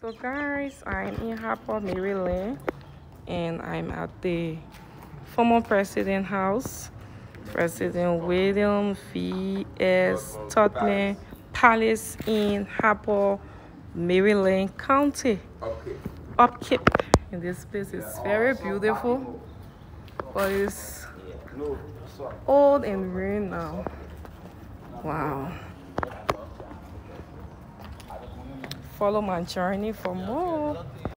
So guys, I'm in Harper, Maryland, and I'm at the former president house, President William V. S. Tubman Palace in Harper, Maryland County. Upkeep. And this place is very beautiful, but it's old and ruined now. Wow. Follow my journey for more.